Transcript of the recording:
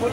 full